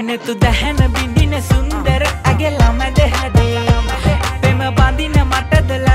නෙතු දැහැන බිඳින සුන්දර ඇගේ ළමද හැඩේ පෙම බඳින මටද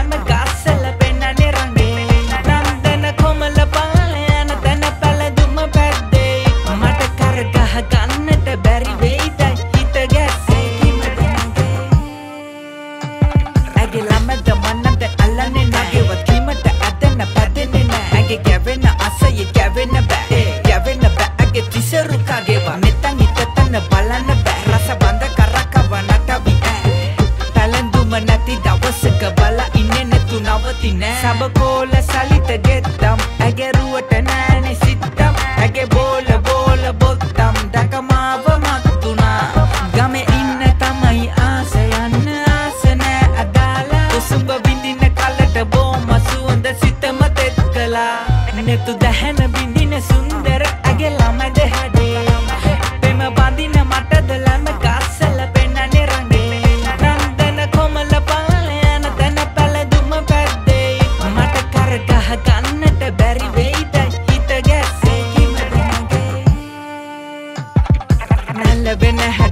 නැතු නවති නෑ. සබකෝල සලිත ගෙත්තම් ඇගේ රුවට නෑනේ සිත්තම්. ඇගේ බෝල බෝල බොත්තම් දකමාව මත්තුනා ගමේ ඉන්න තමයි ආස යන්න ආස නෑ අදාලා උසුඹ විඳින කලට බෝම සුවඳ සිතම තෙත් කලා නෙතු දැහැන බිඳින සුන්දර ඇගේ ළමද හැඩේ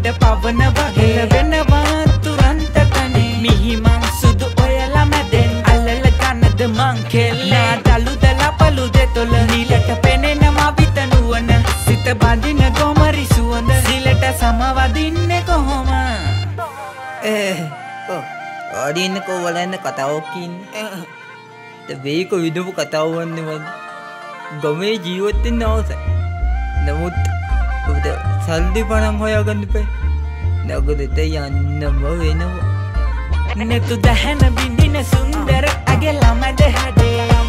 හැඩ පවන වගේ. වෙනවා තුරන්ත කනේ මිහිමං සුදු ඔයලා මැදෙන්. අල්ලල ගන්නද මං කෙල්ලා දලු දලා පලු දෙතොල නිලට පෙනෙන මවිත නුවන සිත බඳින ගොමරි සුවඳ සිලට සමවදින්නේ කොහොම? ආඩියන්න කෝවලන්න කතාවකින් වෙයික විදපු කතාවන්නවද ගොමේ ජීවත්තෙන් නවස නමුත් ඔබට සල්ලි පනම් හොයාගන්නපේ නැගදෙත යන්නම වෙනවා. නැතු දැහැන බිඳින සුන්දර ඇගේ ළමද හැඩේ